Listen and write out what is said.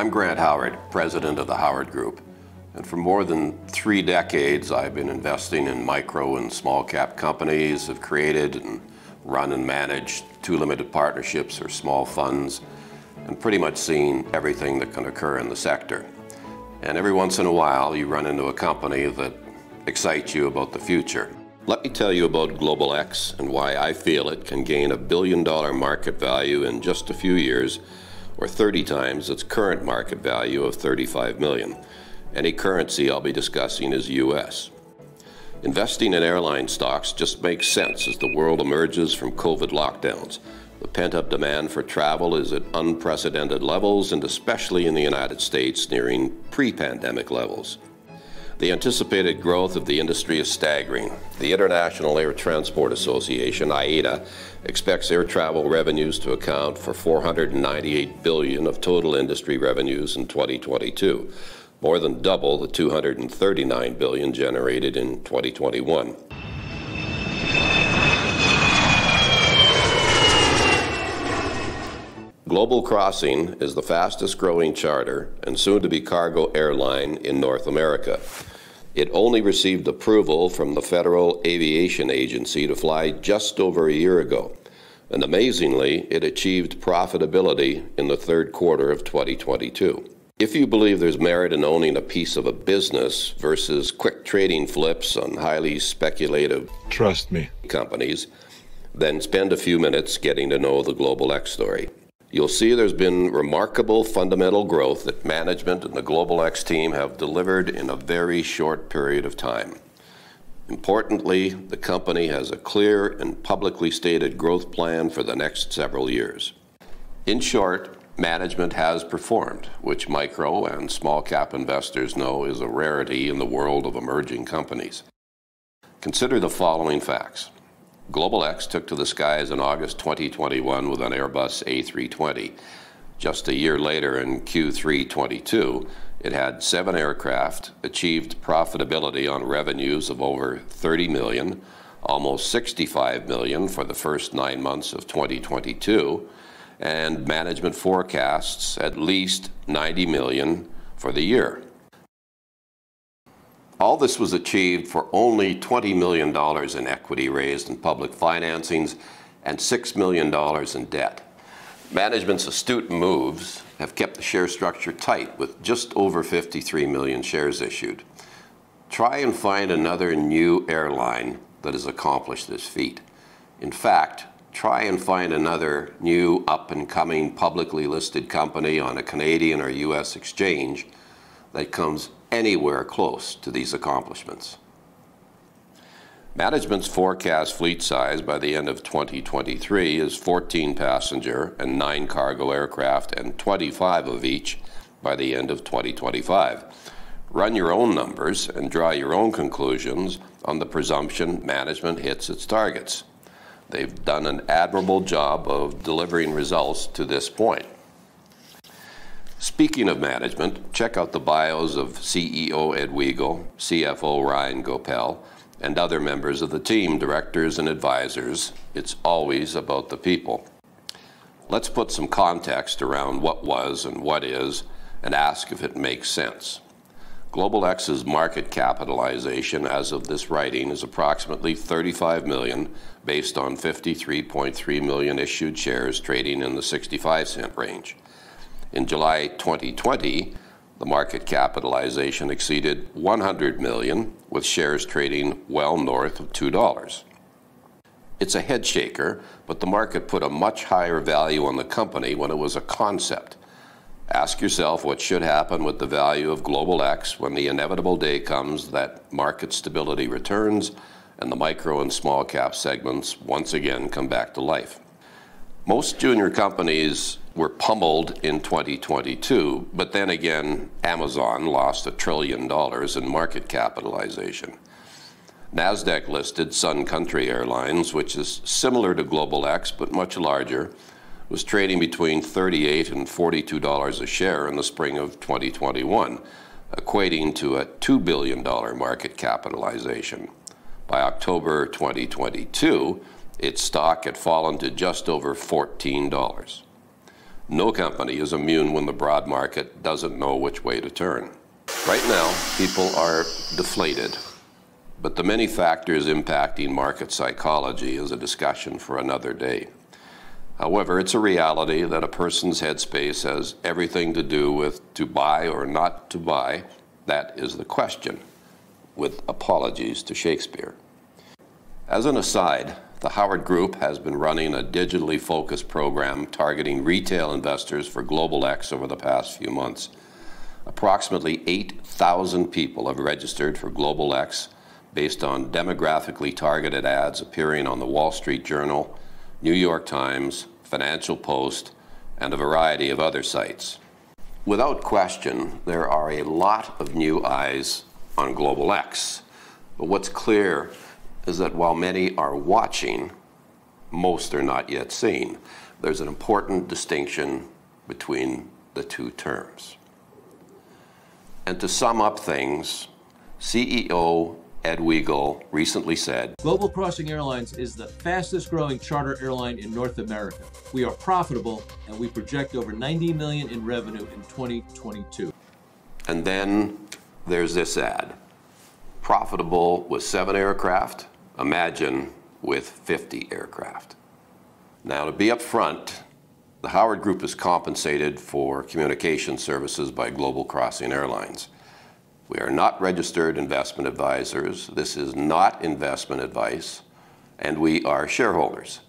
I'm Grant Howard, president of the Howard Group. And for more than three decades, I've been investing in micro and small cap companies, have created and run and managed two limited partnerships or small funds, and pretty much seen everything that can occur in the sector. And every once in a while, you run into a company that excites you about the future. Let me tell you about Global X and why I feel it can gain a billion dollar market value in just a few years, or 30 times its current market value of 35 million. Any currency I'll be discussing is US. Investing in airline stocks just makes sense as the world emerges from COVID lockdowns. The pent up demand for travel is at unprecedented levels, and especially in the United States, nearing pre pandemic levels. The anticipated growth of the industry is staggering. The International Air Transport Association, IATA, expects air travel revenues to account for 498 billion of total industry revenues in 2022 more than double the 239 billion generated in 2021. Global Crossing is the fastest growing charter and soon to be cargo airline in North America. It only received approval from the Federal Aviation Agency to fly just over a year ago. And amazingly, it achieved profitability in the third quarter of 2022. If you believe there's merit in owning a piece of a business versus quick trading flips on highly speculative trust me companies, then spend a few minutes getting to know the Global X story. You'll see there's been remarkable fundamental growth that management and the Global X team have delivered in a very short period of time. Importantly, the company has a clear and publicly stated growth plan for the next several years. In short, management has performed, which micro and small cap investors know is a rarity in the world of emerging companies. Consider the following facts. Global X took to the skies in August 2021 with an Airbus A320. Just a year later, in Q3 22, it had seven aircraft, achieved profitability on revenues of over 30 million, almost 65 million for the first nine months of 2022 and management forecasts at least 90 million for the year. All this was achieved for only $20 million in equity raised in public financings and $6 million in debt. Management's astute moves have kept the share structure tight with just over 53 million shares issued. Try and find another new airline that has accomplished this feat. In fact, try and find another new up and coming publicly listed company on a Canadian or US exchange that comes anywhere close to these accomplishments. Management's forecast fleet size by the end of 2023 is 14 passenger and 9 cargo aircraft and 25 of each by the end of 2025. Run your own numbers and draw your own conclusions on the presumption management hits its targets. They've done an admirable job of delivering results to this point. Speaking of management, check out the bios of CEO Ed Wegel, CFO Ryan Goepel, and other members of the team, directors and advisors. It's always about the people. Let's put some context around what was and what is and ask if it makes sense. Global X's market capitalization as of this writing is approximately 35 million based on 53.3 million issued shares trading in the 65 cent range. In July 2020, the market capitalization exceeded 100 million with shares trading well north of $2. It's a head shaker, but the market put a much higher value on the company when it was a concept Ask yourself what should happen with the value of Global X when the inevitable day comes that market stability returns and the micro and small cap segments once again come back to life. Most junior companies were pummeled in 2022, but then again, Amazon lost a trillion dollars in market capitalization. NASDAQ listed Sun Country Airlines, which is similar to Global X but much larger, was trading between 38 and $42 a share in the spring of 2021, equating to a $2 billion market capitalization. By October 2022, its stock had fallen to just over $14. No company is immune when the broad market doesn't know which way to turn. Right now, people are deflated, but the many factors impacting market psychology is a discussion for another day. However, it's a reality that a person's headspace has everything to do with to buy or not to buy. That is the question, with apologies to Shakespeare. As an aside, the Howard Group has been running a digitally focused program targeting retail investors for Global X over the past few months. Approximately 8,000 people have registered for Global X based on demographically targeted ads appearing on the Wall Street Journal, New York Times, Financial Post, and a variety of other sites. Without question, there are a lot of new eyes on Global X. But what's clear is that while many are watching, most are not yet seeing. There's an important distinction between the two terms. And to sum up things, CEO Ed Wegel recently said Global Crossing Airlines is the fastest growing charter airline in North America. We are profitable and we project over 90 million in revenue in 2022. And then there's this ad. Profitable with 7 aircraft, imagine with 50 aircraft. Now to be upfront, the Howard Group is compensated for communication services by Global Crossing Airlines. We are not registered investment advisors. This is not investment advice, and we are shareholders.